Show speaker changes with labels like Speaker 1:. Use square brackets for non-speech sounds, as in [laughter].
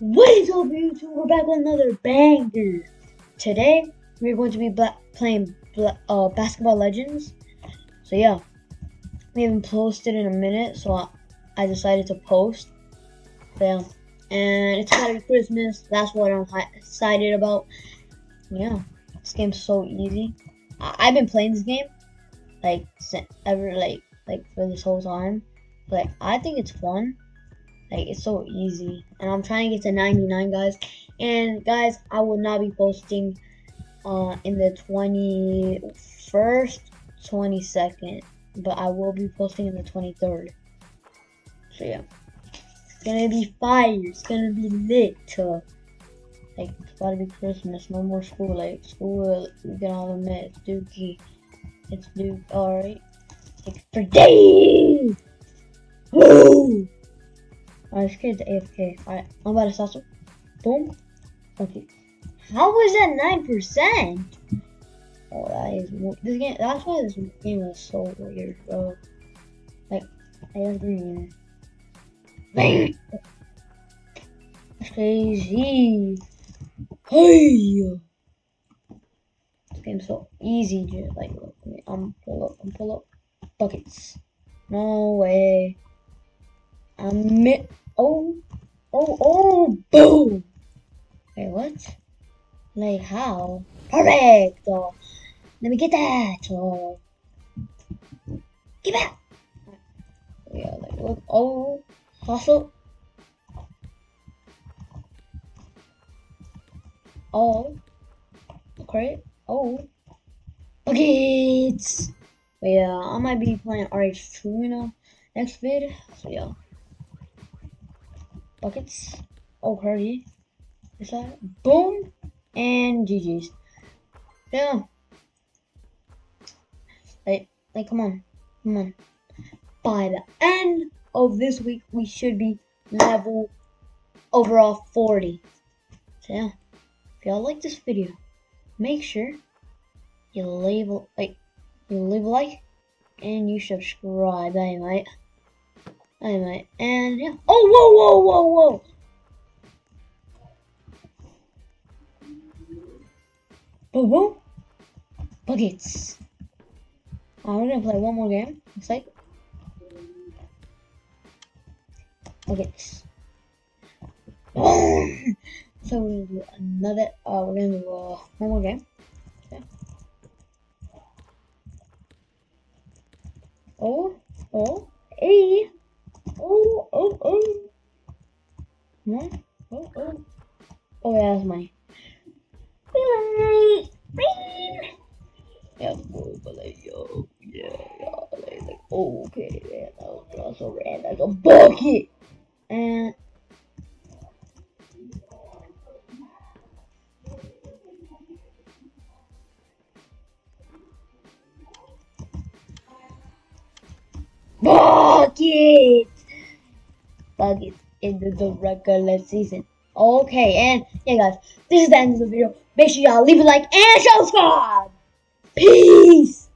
Speaker 1: What is up, YouTube? We're back with another banger. Today, we're going to be playing bla- uh, Basketball Legends. So, yeah, we haven't posted in a minute, so I, I decided to post. So, yeah, and it's about Christmas. That's what I'm excited about. Yeah, this game's so easy. I- I've been playing this game like ever like like for this whole time. But I think it's fun. Like it's so easy, and I'm trying to get to 99, guys. And guys, I will not be posting uh in the 21st, 22nd, but I will be posting in the 23rd. So yeah, it's gonna be fire. It's gonna be lit. Uh, like it's about to be Christmas. No more school. Like school, we can all admit it's dookie. It's Duke. All right. Like for days. Woo! Alright, this kid's AFK. Alright, I'm about to some. Boom. Okay. How was that nine percent? Oh, that is this game. That's why this game is so weird, bro. Like, I agree. Bang. That's crazy. Hey. This game's so easy, dude. Like, look, I'm pull up, I'm pull up buckets. No way. I'm oh, oh, oh, boom. Wait, what? Like how? Perfect. Oh, let me get that. Oh, give it. Yeah, like look. Oh, hustle. Oh, okay. Oh, buckets. Yeah, I might be playing RH2, you know, next vid. So yeah. Buckets. Oh, hurry. Is that? Boom. And GG's. Yeah. Like, like, come on. Come on. By the end of this week, we should be level overall 40. So yeah. If y'all like this video, make sure you leave like you leave a like and you subscribe, eh, I might. I might. And yeah. Oh whoa whoa whoa whoa! Boom boom! Buckets. Uh, we're gonna play one more game. Looks like. Buckets. [coughs] so we're gonna do another. Uh, we're gonna do uh, one more game. Okay. Oh, oh, hey, oh, oh, oh. No, oh, oh. Oh, yeah, that's money. Yeah, bro, but like, yo, yeah, yeah, like, like, oh, okay, yeah, that was, that was so rad. That's a bucket. And bucket, bucket into the regular season. Okay, and yeah, guys, this is the end of the video. Make sure y'all leave a like and subscribe. Peace.